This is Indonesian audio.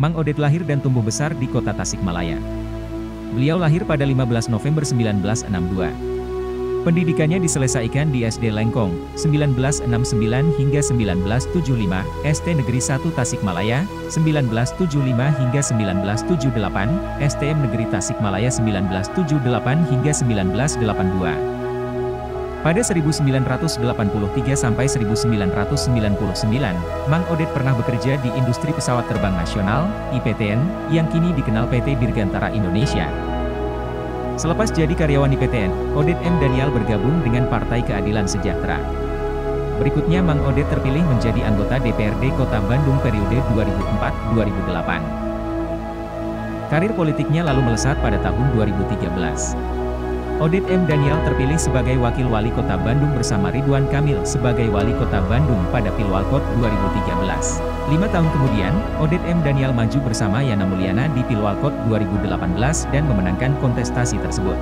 Mang Odet lahir dan tumbuh besar di kota Tasikmalaya. Beliau lahir pada 15 November 1962. Pendidikannya diselesaikan di SD Lengkong, 1969 hingga 1975, ST Negeri 1 Tasikmalaya, 1975 hingga 1978, STM Negeri Tasikmalaya 1978 hingga 1982. Pada 1983 sampai 1999, Mang Odet pernah bekerja di industri pesawat terbang nasional, IPTN, yang kini dikenal PT Dirgantara Indonesia. Selepas jadi karyawan IPTN, Odet M. Daniel bergabung dengan Partai Keadilan Sejahtera. Berikutnya Mang Odet terpilih menjadi anggota DPRD Kota Bandung periode 2004-2008. Karir politiknya lalu melesat pada tahun 2013. Odit M. Daniel terpilih sebagai Wakil Wali Kota Bandung bersama Ridwan Kamil sebagai Wali Kota Bandung pada Pilwalkot 2013. Lima tahun kemudian, Odit M. Daniel maju bersama Yana Mulyana di Pilwalkot 2018 dan memenangkan kontestasi tersebut.